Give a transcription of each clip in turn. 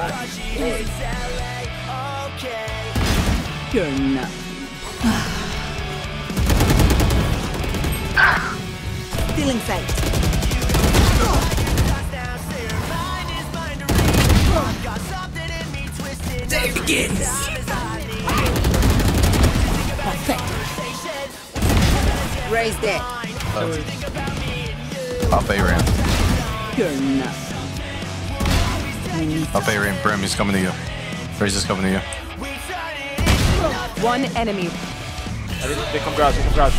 Okay, you're not. Stealing sight. Day begins. Perfect. Raise that. Up A ramp. You're not. Up A ramp. Brim, he's coming to you. Raze is coming to you. One enemy. They come garage, they come garage.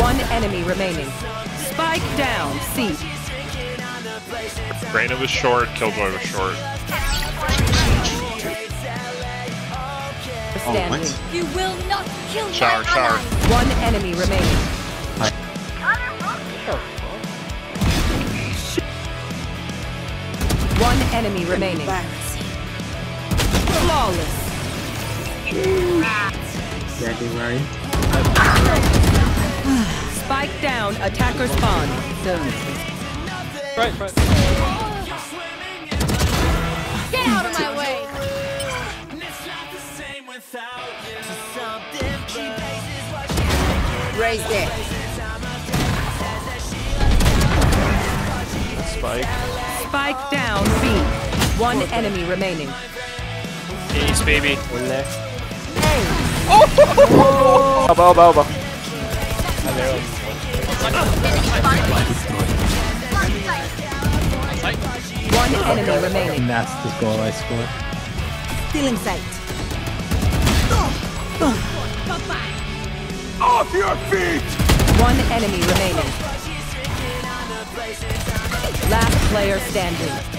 One enemy remaining. Spike down. C. Reyna was short, Killjoy was short. Standing. Oh, you will not kill Shower, shower. One enemy remaining. Enemy remaining. Flawless. Exactly right. Spike down. Attacker spawn. Zone. Right, right. Get out of my way. Raise that. Spike. Spike down. B. One enemy remaining. Ace, baby. One there. Elbow, elbow, elbow. One enemy remaining. And that's the goal I scored. Stealing sight. Off your feet! One enemy remaining. Last player standing.